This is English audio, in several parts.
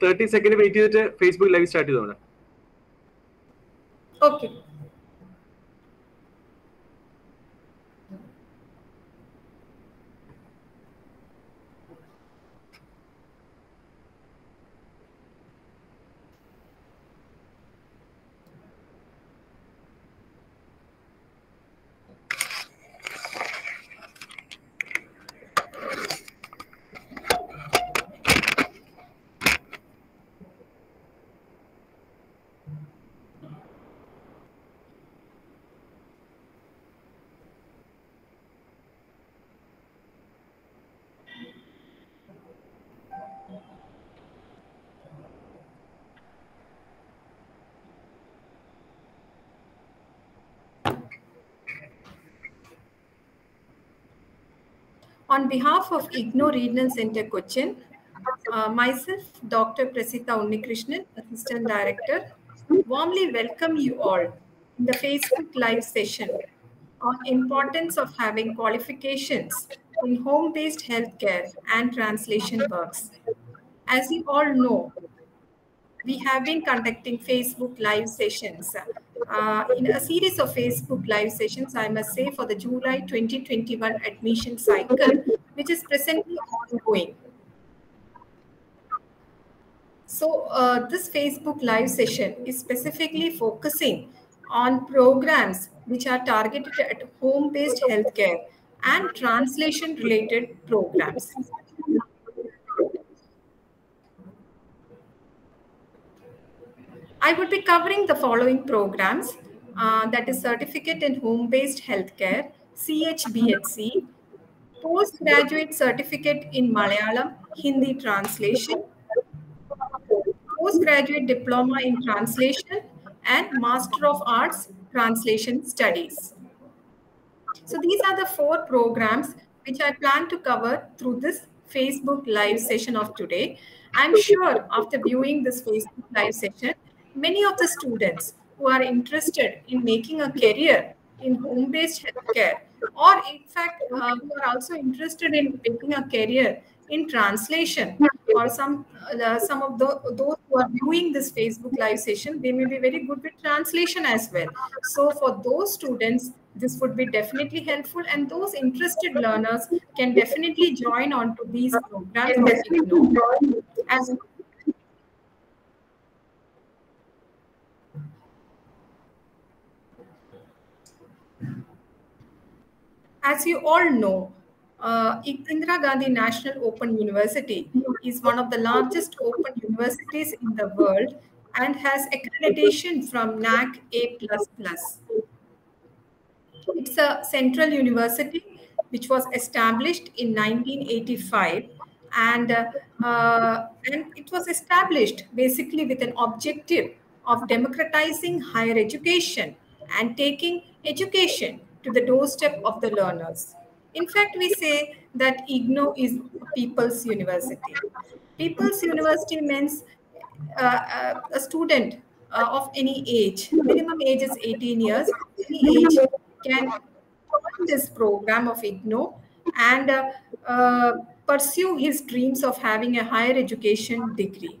Thirty second wait ചെയ്തിട്ട് Facebook live start ചെയ്തോളാം okay On behalf of IGNOU Regional Center Cochin, uh, myself, Dr. Praseetha Unnikrishnan, Assistant Director, warmly welcome you all in the Facebook Live session on importance of having qualifications in home-based healthcare and translation works. As you all know, we have been conducting Facebook Live sessions uh, in a series of Facebook Live sessions, I must say, for the July 2021 admission cycle, which is presently ongoing. So, uh, this Facebook Live session is specifically focusing on programs which are targeted at home based healthcare and translation related programs. I would be covering the following programs uh, that is Certificate in Home Based Healthcare, CHBHC, Postgraduate Certificate in Malayalam, Hindi Translation, Postgraduate Diploma in Translation, and Master of Arts Translation Studies. So these are the four programs which I plan to cover through this Facebook live session of today. I'm sure after viewing this Facebook live session, many of the students who are interested in making a career in home-based healthcare, or in fact, uh, who are also interested in making a career in translation, or some uh, some of the, those who are viewing this Facebook live session, they may be very good with translation as well. So for those students, this would be definitely helpful, and those interested learners can definitely join on to these programs. As As you all know, uh, Indira Gandhi National Open University is one of the largest open universities in the world and has accreditation from NAAC A++. It's a central university which was established in 1985 and, uh, uh, and it was established basically with an objective of democratizing higher education and taking education to the doorstep of the learners. In fact, we say that IGNOU is People's University. People's University means uh, uh, a student uh, of any age, minimum age is 18 years, any age can join this program of IGNOU and uh, uh, pursue his dreams of having a higher education degree.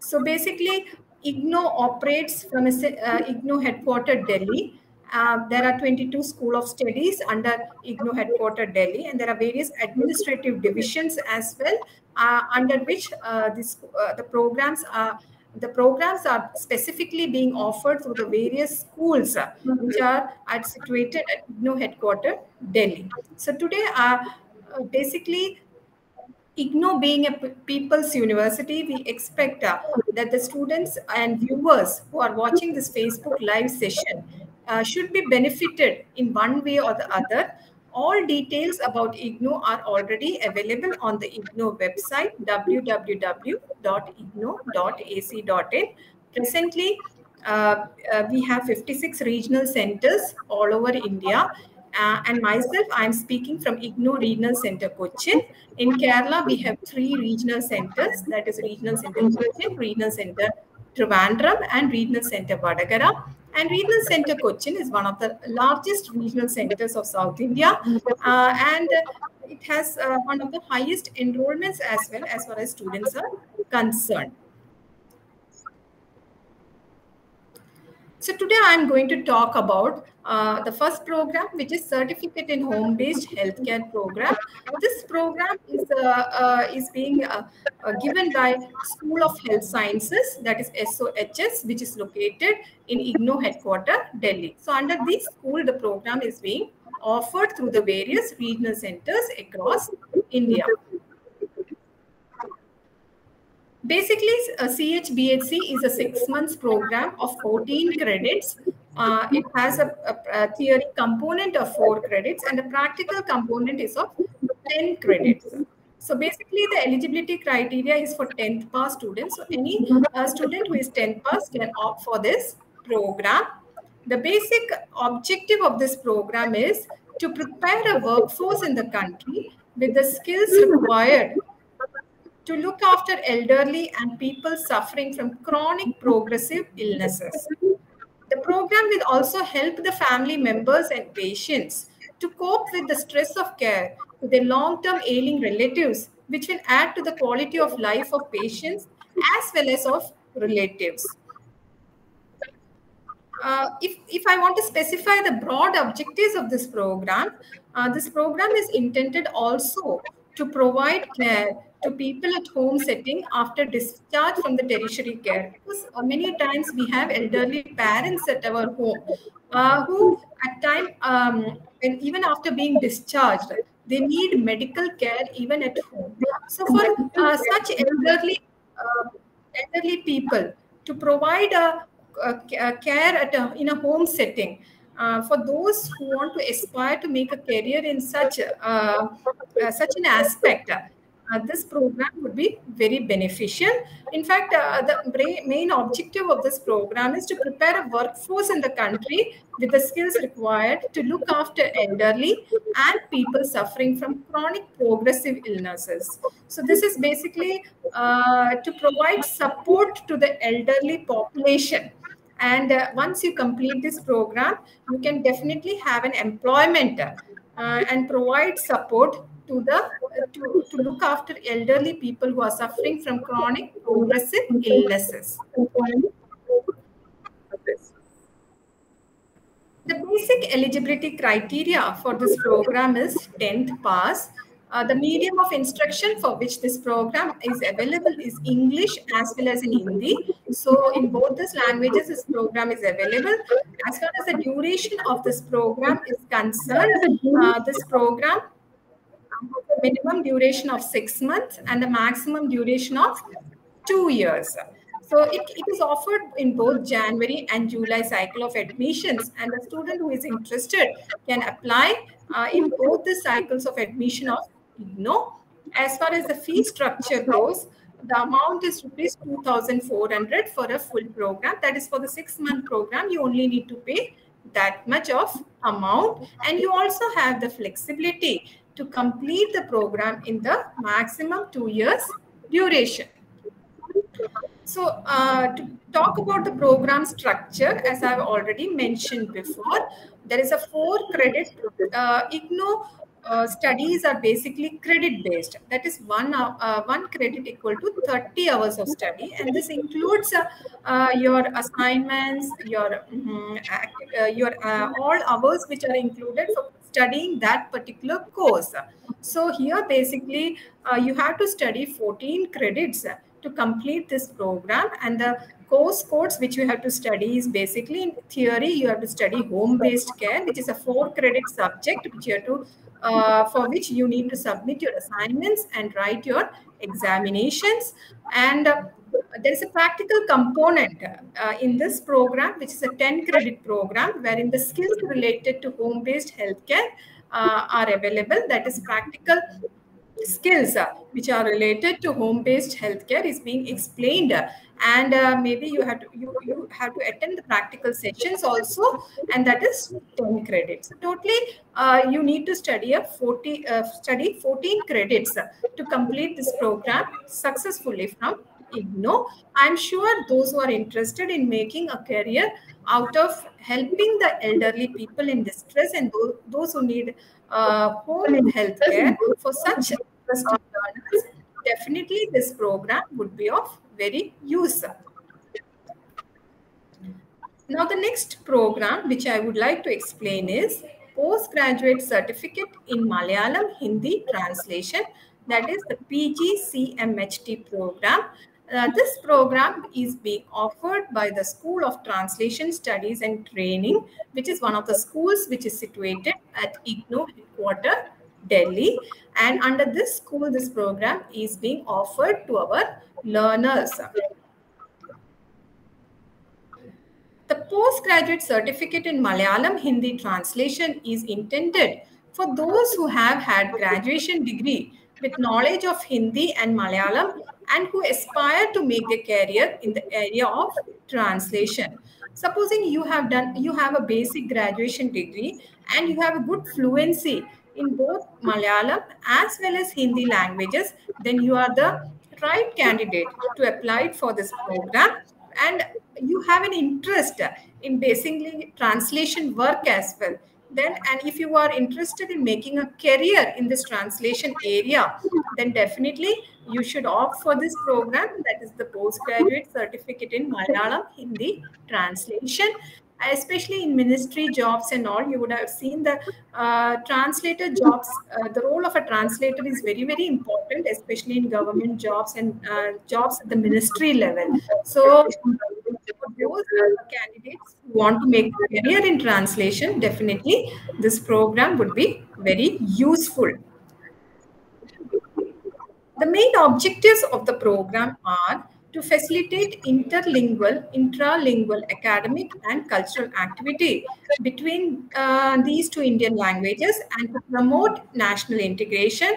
So basically, IGNOU operates from a uh, IGNOU headquartered Delhi uh, there are 22 school of studies under IGNOU headquarter Delhi, and there are various administrative divisions as well, uh, under which uh, this, the programs are the programs are specifically being offered through the various schools which are at, situated at IGNOU headquarter Delhi. So today, basically, IGNOU being a people's university, we expect uh, that the students and viewers who are watching this Facebook live session uh, should be benefited in one way or the other. All details about IGNOU are already available on the IGNOU website www.ignou.ac.in. Presently, uh, uh, we have 56 regional centers all over India. Uh, and myself, I'm speaking from IGNOU Regional Center Cochin. In Kerala, we have three regional centers, that is Regional Center Cochin, Regional Center Trivandrum, and Regional Center Vadagara. And Regional Center Cochin is one of the largest regional centers of South India. Uh, and it has uh, one of the highest enrollments as well as far as students are concerned. So today I'm going to talk about uh, the first program, which is Certificate in Home-Based Healthcare Program. This program is, uh, uh, is being uh, uh, given by School of Health Sciences, that is SOHS, which is located in IGNOU headquarter, Delhi. So under this school, the program is being offered through the various regional centers across India. Basically, a CHBHC is a six months program of 14 credits. Uh, it has a, a, a, theory component of four credits and a practical component is of 10 credits. So basically, the eligibility criteria is for 10th pass students. So any uh, student who is 10th pass can opt for this program. The basic objective of this program is to prepare a workforce in the country with the skills required to look after elderly and people suffering from chronic progressive illnesses. The program will also help the family members and patients to cope with the stress of care to their long-term ailing relatives, which will add to the quality of life of patients as well as of relatives. Uh, if, if I want to specify the broad objectives of this program, uh, this program is intended also to provide care to people at home setting after discharge from the tertiary care. Because uh, many times we have elderly parents at our home uh, who at time um, and even after being discharged, they need medical care even at home. So for uh, such elderly uh, elderly people to provide a, a, a care at a, in a home setting, uh, for those who want to aspire to make a career in such uh, uh, such an aspect, uh, this program would be very beneficial. In fact, the main objective of this program is to prepare a workforce in the country with the skills required to look after elderly and people suffering from chronic progressive illnesses. So this is basically to provide support to the elderly population and uh, once you complete this program, you can definitely have an employment uh, and provide support to the to, to look after elderly people who are suffering from chronic progressive illnesses. The basic eligibility criteria for this program is 10th pass uh, the medium of instruction for which this program is available is English as well as in Hindi. So in both these languages, this program is available. As far as the duration of this program is concerned, uh, this program has a minimum duration of six months and a maximum duration of two years. So it, it is offered in both January and July cycle of admissions and the student who is interested can apply uh, in both the cycles of admission of no. As far as the fee structure goes, the amount is rupees 2400 for a full program. That is for the six month program. You only need to pay that much of amount. And you also have the flexibility to complete the program in the maximum two years duration. So uh, to talk about the program structure, as I've already mentioned before, there is a four credit uh, IGNOU uh, studies are basically credit based. That is one uh, uh, one credit equal to 30 hours of study, and this includes uh, uh, your assignments, your mm, your all hours which are included for studying that particular course. So here, basically, you have to study 14 credits to complete this program, and the course codes which you have to study is basically in theory you have to study home based care which is a four credit subject which you have to uh, for which you need to submit your assignments and write your examinations. And uh, there is a practical component uh, in this program, which is a 10 credit program, wherein the skills related to home based healthcare uh, are available. That is practical skills uh, which are related to home-based healthcare is being explained and uh, maybe you have to you, you have to attend the practical sessions also and that is 10 credits totally uh, you need to study a 40 uh, study 14 credits to complete this program successfully from IGNOU. I'm sure those who are interested in making a career out of helping the elderly people in distress and those, those who need uh, home health care for such learners, definitely this program would be of very use. Now, the next program which I would like to explain is Postgraduate Certificate in Malayalam Hindi Translation, that is the PGCMHT program. Uh, this program is being offered by the School of Translation Studies and Training, which is one of the schools which is situated at IGNOU headquarters, Delhi. And under this school, this program is being offered to our learners. The postgraduate certificate in Malayalam Hindi translation is intended for those who have had graduation degree with knowledge of Hindi and Malayalam and who aspire to make a career in the area of translation. Supposing you have done you have a basic graduation degree and you have a good fluency in both Malayalam as well as Hindi languages, then you are the right candidate to apply for this program. And you have an interest in basically translation work as well. Then and if you are interested in making a career in this translation area then definitely you should opt for this program. That is the postgraduate certificate in malayalam hindi translation especially in ministry jobs and all you would have seen the uh, translator jobs uh, the role of a translator is very very important especially in government jobs and uh, jobs at the ministry level. So those candidates who want to make a career in translation definitely this program would be very useful. The main objectives of the program are to facilitate interlingual, intralingual academic and cultural activity between uh, these two Indian languages and to promote national integration.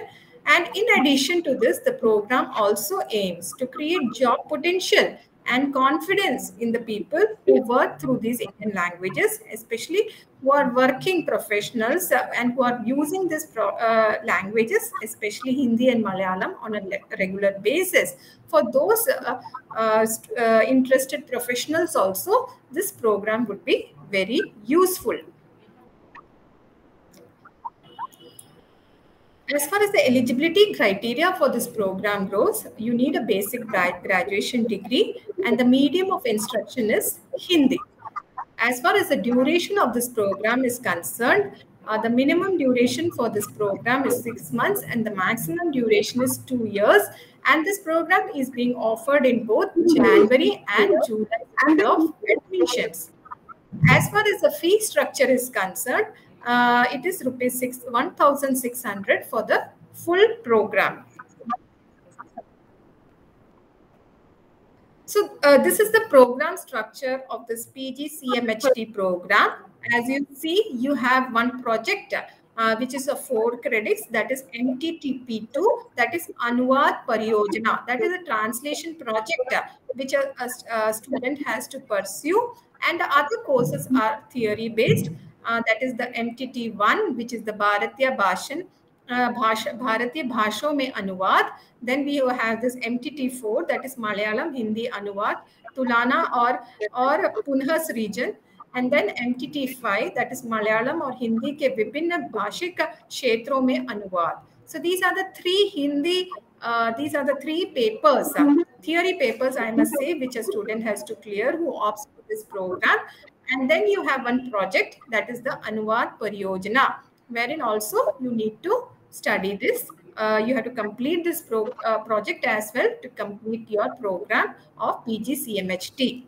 And in addition to this, the program also aims to create job potential and confidence in the people who work through these Indian languages, especially who are working professionals uh, and who are using these uh, languages, especially Hindi and Malayalam, on a regular basis. For those uh, uh, uh, interested professionals, also, this program would be very useful. As far as the eligibility criteria for this program goes, you need a basic graduation degree and the medium of instruction is Hindi. As far as the duration of this program is concerned, uh, the minimum duration for this program is six months and the maximum duration is two years. And this program is being offered in both January and July of admissions. As far as the fee structure is concerned, uh, it is rupees 6 1600 for the full program. So uh, this is the program structure of this pgcmht program. As you see you have one project uh, which is a four credits that is mttp2 that is anuvad pariyojana. That is a translation project which a, a, a student has to pursue. And the other courses are theory based uh, that is the MTT1, which is the Bharatiya Bhashan, uh, Bharatiya Bhasho mein Anuvad. Then we have this MTT4, that is Malayalam, Hindi Anuvad, Tulana or, or Punhas region. And then MTT5, that is Malayalam or Hindi ke vibhinna bhashik kshetron mein Anuvad. So these are the three Hindi, uh, these are the three papers, uh, theory papers, I must say, which a student has to clear who opts for this program. And then you have one project that is the Anuvad Pariyojana, wherein also you need to study this. Uh, you have to complete this pro uh, project as well to complete your program of PGCMHT.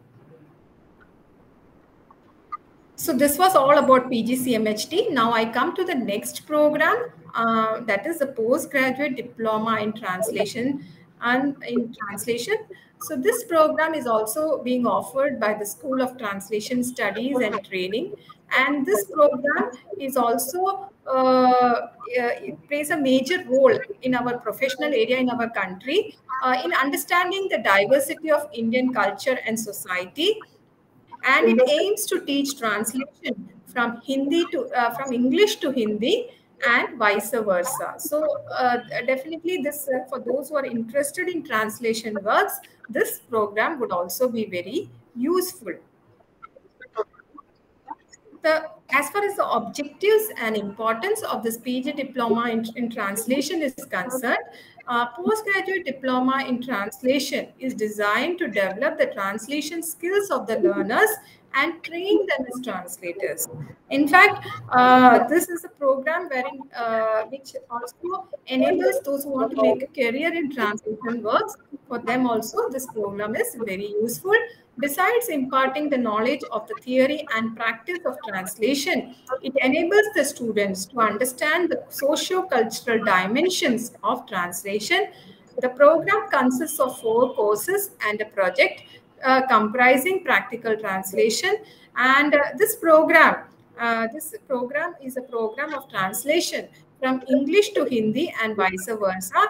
So this was all about PGCMHT. Now I come to the next program, uh, that is the postgraduate diploma in translation and in translation. So this program is also being offered by the School of Translation Studies and Training. And this program is also uh, it plays a major role in our professional area in our country uh, in understanding the diversity of Indian culture and society. And it aims to teach translation from Hindi to uh, from English to Hindi and vice versa. So uh, definitely this uh, for those who are interested in translation works, this program would also be very useful. The, as far as the objectives and importance of this PG diploma in, in translation is concerned, uh, postgraduate diploma in translation is designed to develop the translation skills of the learners and train them as translators. In fact, uh, this is a program wherein uh, which also enables those who want to make a career in translation works. For them also, this program is very useful. Besides imparting the knowledge of the theory and practice of translation, it enables the students to understand the socio-cultural dimensions of translation. The program consists of four courses and a project comprising practical translation. And uh, this program, uh, this program is a program of translation from English to Hindi and vice versa.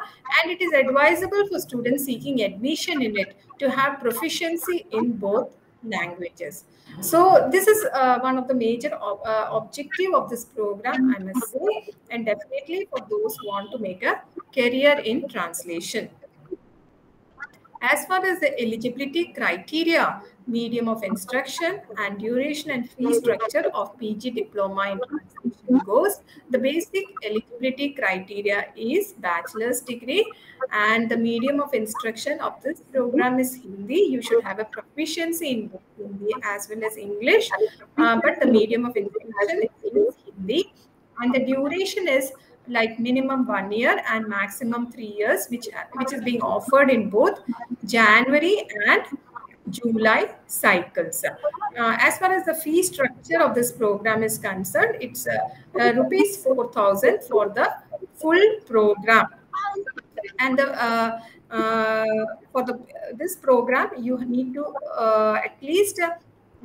And it is advisable for students seeking admission in it to have proficiency in both languages. So this is uh, one of the major uh, objective of this program, I must say, and definitely for those who want to make a career in translation. As far as the eligibility criteria, medium of instruction and duration and fee structure of PG diploma in translation goes, the basic eligibility criteria is bachelor's degree and the medium of instruction of this program is Hindi. You should have a proficiency in Hindi as well as English, uh, but the medium of instruction is Hindi and the duration is like minimum one year and maximum three years, which which is being offered in both January and July cycles. Uh, as far as the fee structure of this program is concerned, it's uh, uh, rupees 4,000 for the full program. And the, uh, uh, for the this program, you need to uh, at least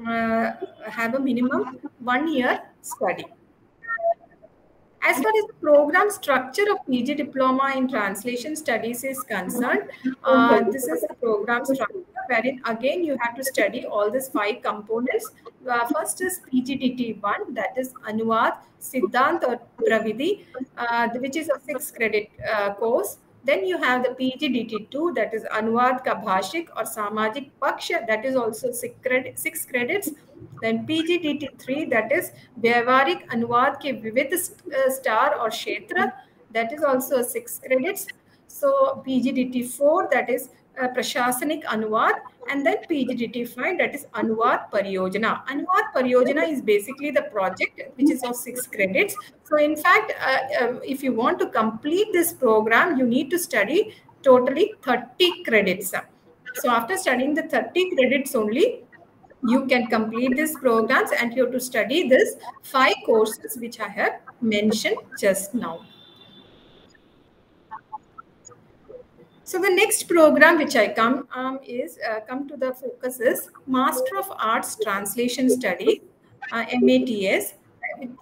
have a minimum one year study. As far as the program structure of PG Diploma in Translation Studies is concerned, uh, this is the program structure wherein again you have to study all these five components. Uh, first is PGDT1, that is Anuvad, Siddhant or Pravidhi, uh, which is a six credit uh, course. Then you have the PGDT2, that is Anuvad Kabhashik or Samajik Paksha, that is also six, credit, six credits. Then PGDT3, that is Vyavarik Anuvad Ke Vivid Star or Kshetra, that is also six credits. So PGDT4, that is uh, Prashasanik Anuvad, and then PGDT5, that is Anuvad Pariyojana. Anuvad Pariyojana is basically the project which is of six credits. So, in fact, uh, uh, if you want to complete this program, you need to study totally 30 credits. So, after studying the 30 credits only, you can complete these programs and you have to study this five courses which I have mentioned just now. So the next program which I come um, is uh, come to the focus is Master of Arts Translation Study, uh, MATS.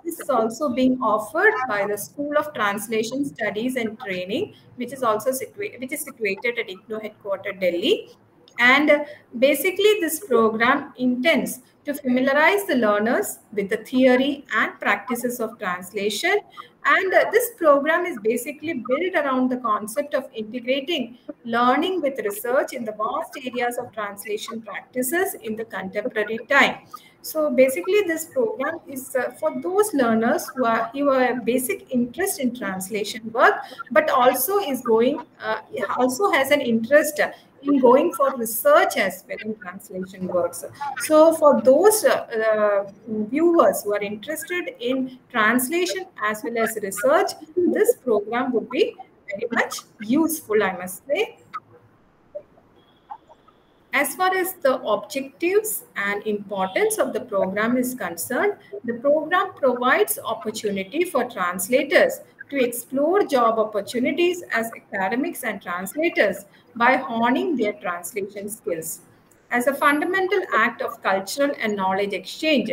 This is also being offered by the School of Translation Studies and Training, which is also situated which is situated at IGNOU headquarter Delhi. And basically, this program intends to familiarize the learners with the theory and practices of translation and uh, this program is basically built around the concept of integrating learning with research in the vast areas of translation practices in the contemporary time. So basically, this program is uh, for those learners who are who have a basic interest in translation work, but also is going uh, also has an interest in going for research as well in translation works. So for those uh, uh, viewers who are interested in translation as well as research, this program would be very much useful, I must say. As far as the objectives and importance of the program is concerned, the program provides opportunity for translators to explore job opportunities as academics and translators by honing their translation skills. As a fundamental act of cultural and knowledge exchange,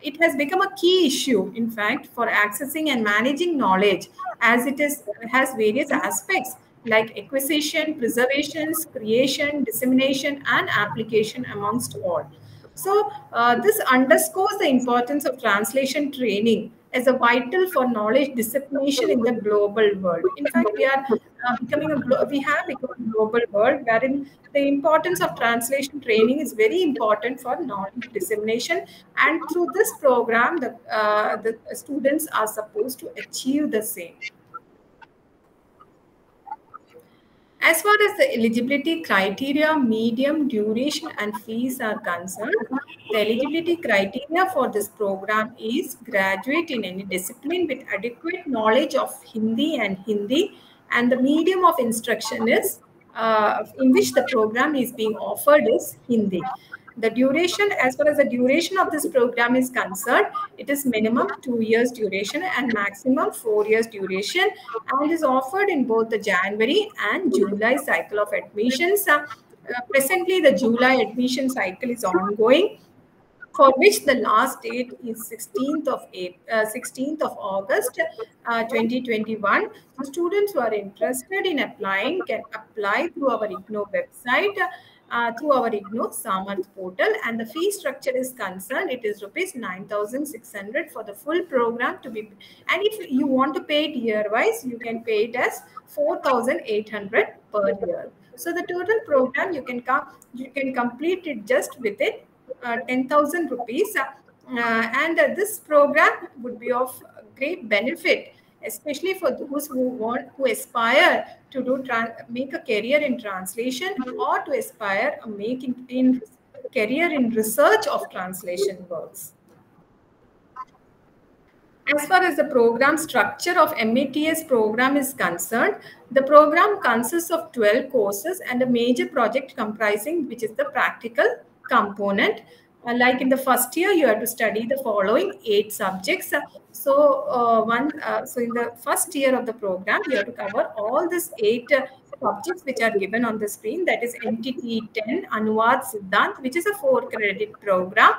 it has become a key issue, in fact, for accessing and managing knowledge as it is, has various aspects like acquisition, preservations, creation, dissemination, and application amongst all. So uh, this underscores the importance of translation training as a vital for knowledge dissemination in the global world. In fact, we are uh, becoming a we have become a global world wherein the importance of translation training is very important for knowledge dissemination. And through this program, the uh, the students are supposed to achieve the same. As far as the eligibility criteria, medium, duration, and fees are concerned, the eligibility criteria for this program is graduate in any discipline with adequate knowledge of Hindi and Hindi, and the medium of instruction is uh, in which the program is being offered is Hindi. The duration, as far as the duration of this program is concerned, it is minimum two years duration and maximum four years duration and is offered in both the January and July cycle of admissions. Uh, uh, presently, the July admission cycle is ongoing for which the last date is 16th of April, uh, 16th of August uh, 2021. So students who are interested in applying can apply through our IGNOU website uh, through our IGNOU Samarth portal and the fee structure is concerned, it is rupees 9,600 for the full program to be, and if you want to pay it year-wise, you can pay it as 4,800 per year. So the total program you can come, you can complete it just within uh, 10,000 rupees. Uh, and this program would be of great benefit especially for those who want who aspire to do make a career in translation hmm. or to aspire a make in, in career in research of translation works. As far as the program structure of MATS program is concerned, the program consists of 12 courses and a major project comprising which is the practical component uh, like in the first year you have to study the following eight subjects. So uh, one uh, so in the first year of the program you have to cover all these eight uh, subjects which are given on the screen. That is mtt 10 anuvad siddhant which is a four credit program.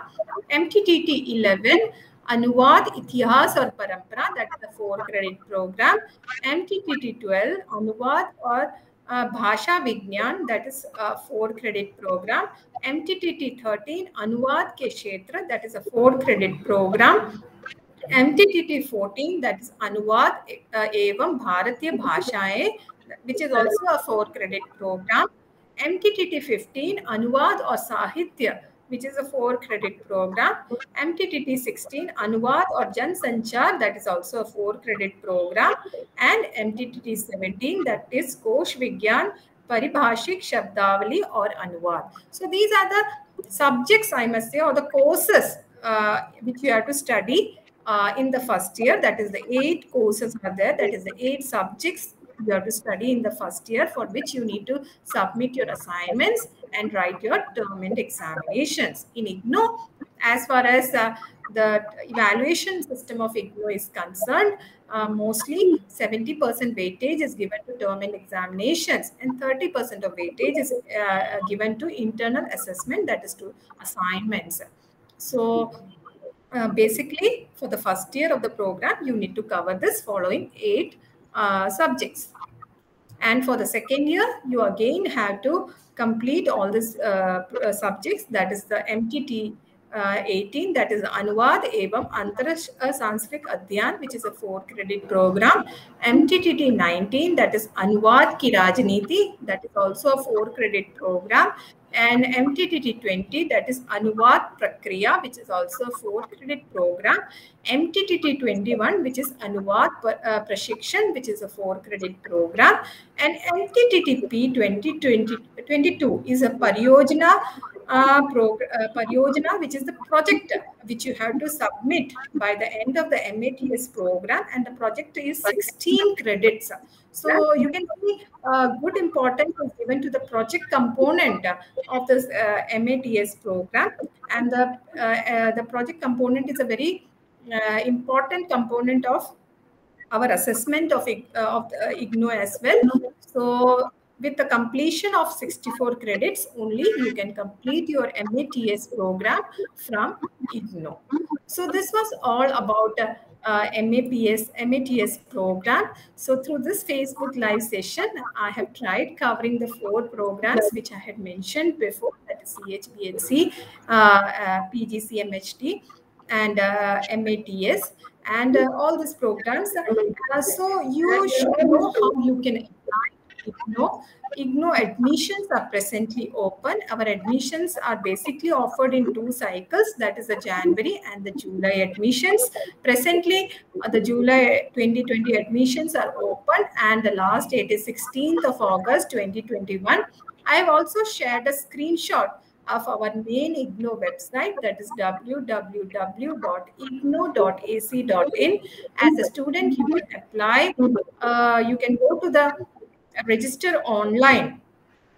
Mttt 11 Anuvad, Itihas or Parampara, that is a four credit program. MTTT 12, Anuvad or uh, Bhasha Vignan, that is a four credit program. MTTT 13, Anuvad Ke Kshetra, that is a four credit program. MTTT 14, that is Anuvad uh, Evam Bharatiya Bhashaye, which is also a four credit program. MTTT 15, Anuvad or Sahitya, which is a four credit program. MTTT 16, Anuvad or Jan Sanchar, that is also a four credit program. And MTTT 17, that is Kosh Vigyan, Paribhashik, Shabdavali or Anuvad. So these are the subjects, I must say, or the courses uh, which you have to study uh, in the first year. That is the eight courses are there. That is the eight subjects you have to study in the first year for which you need to submit your assignments and write your term and examinations. In IGNOU, as far as uh, the evaluation system of IGNOU is concerned, uh, mostly 70% weightage is given to term and examinations and 30% of weightage is uh, given to internal assessment, that is to assignments. So uh, basically, for the first year of the program, you need to cover this following eight uh, subjects. And for the second year, you again have to complete all these uh, uh, subjects. That is the MTT uh, 18, that is Anuvad Evam Antarash Sanskrit Adhyan, which is a four credit program. MTTT 19, that is Anuvad Ki Rajniti, that is also a four credit program and MTTT 20 that is Anuvad Prakriya which is also a four credit program MTTT 21 which is Anuvad uh, Prashikshan which is a four credit program. And MTTTP 2022 is a Pariyojana uh, uh, which is the project which you have to submit by the end of the MATS program. And the project is 16 credits. So you can see uh, good importance is given to the project component of this uh, MATS program, and the uh, uh, the project component is a very uh, important component of our assessment of of IGNOU as well. So with the completion of 64 credits only you can complete your MATS program from IGNOU. So this was all about uh, uh, MAPS, MATS program. So through this Facebook live session, I have tried covering the four programs which I had mentioned before, that is CHBHC, uh, uh, PGC MHT, and uh, MATS, and uh, all these programs. Uh, so you should know how you can apply IGNOU. IGNOU admissions are presently open. Our admissions are basically offered in two cycles, that is the January and the July admissions. Presently, uh, the July 2020 admissions are open and the last date is 16th of August 2021. I have also shared a screenshot of our main IGNOU website that is www.ignou.ac.in. As a student, you can apply. Uh, you can go to the register online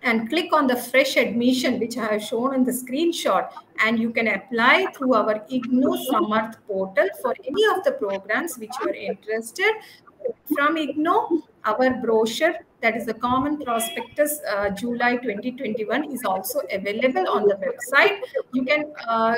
and click on the fresh admission which I have shown in the screenshot and you can apply through our IGNOU Samarth portal for any of the programs which you are interested. From IGNOU, our brochure that is the common prospectus uh, july 2021 is also available on the website. You can uh,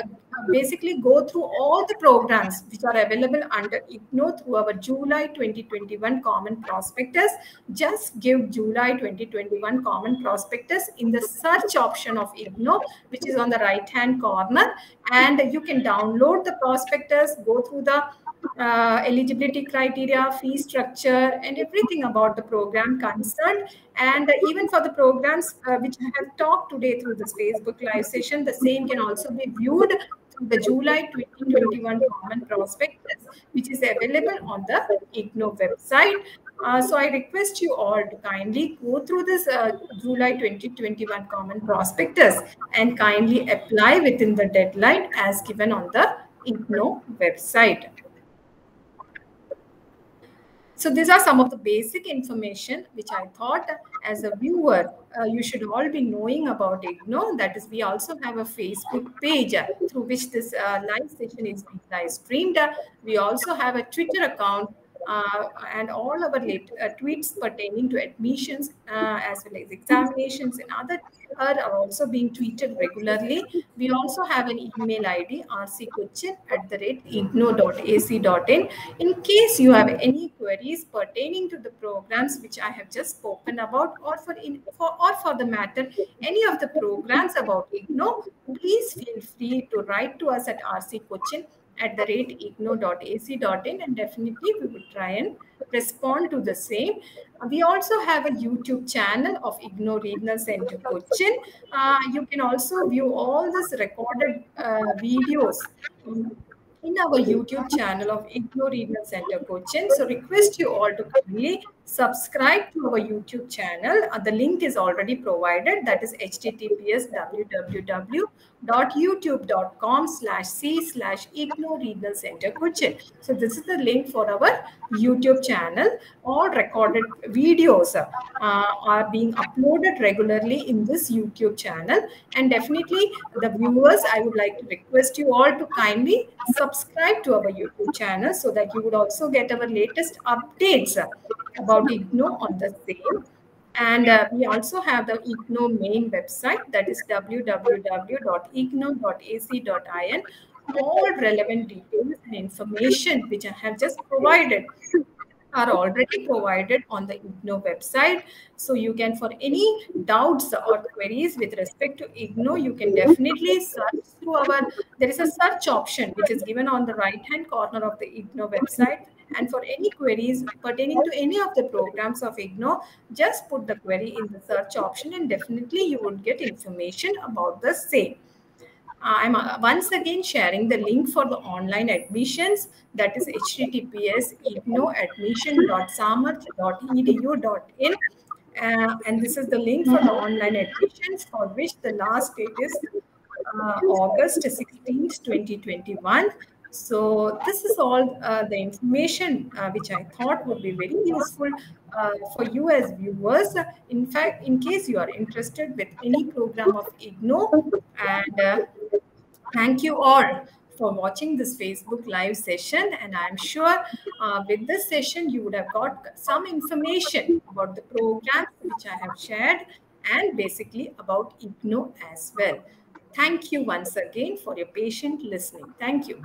basically go through all the programs which are available under ignou through our july 2021 common prospectus. Just give july 2021 common prospectus in the search option of ignou which is on the right hand corner and you can download the prospectus go through the uh, eligibility criteria, fee structure, and everything about the program concerned. And uh, even for the programs uh, which I have talked today through this Facebook live session, the same can also be viewed through the July 2021 Common Prospectus, which is available on the IGNOU website. Uh, so I request you all to kindly go through this uh, July 2021 Common Prospectus and kindly apply within the deadline as given on the IGNOU website. So these are some of the basic information which I thought as a viewer, uh, you should all be knowing about IGNOU. That is, we also have a Facebook page uh, through which this uh, live session is being live streamed. we also have a Twitter account uh, and all our late, uh, tweets pertaining to admissions uh, as well as examinations and other are also being tweeted regularly. We also have an email ID rccochin at the rate ignou.ac.in. In case you have any queries pertaining to the programs which I have just spoken about or for, in, for, or for the matter any of the programs about IGNOU, please feel free to write to us at rccochin at the rate ignou.ac.in and definitely we will try and respond to the same. We also have a YouTube channel of IGNOU Regional Center Cochin. Uh, you can also view all these recorded uh, videos in our YouTube channel of IGNOU Regional Center Cochin. So request you all to kindly subscribe to our YouTube channel. Uh, the link is already provided. That is https www.youtube.com slash c slash IGNOU Regional Center Cochin. So this is the link for our YouTube channel. All recorded videos uh, are being uploaded regularly in this YouTube channel. And definitely the viewers, I would like to request you all to kindly subscribe to our YouTube channel so that you would also get our latest updates about IGNOU on the same. And uh, we also have the IGNOU main website that is www.ignou.ac.in. All relevant details and information which I have just provided are already provided on the IGNOU website. So you can, for any doubts or queries with respect to IGNOU, you can definitely search through our, there is a search option which is given on the right-hand corner of the IGNOU website. And for any queries pertaining to any of the programs of IGNOU, just put the query in the search option and definitely you would get information about the same. I'm uh, once again sharing the link for the online admissions that is https ignouadmission.samarth.edu.in uh, and this is the link for the online admissions for which the last date is uh, August 16th, 2021. So this is all uh, the information uh, which I thought would be very useful uh, for you as viewers. In fact, in case you are interested with any program of IGNOU, and uh, thank you all for watching this Facebook live session. And I'm sure uh, with this session, you would have got some information about the programs which I have shared and basically about IGNOU as well. Thank you once again for your patient listening. Thank you.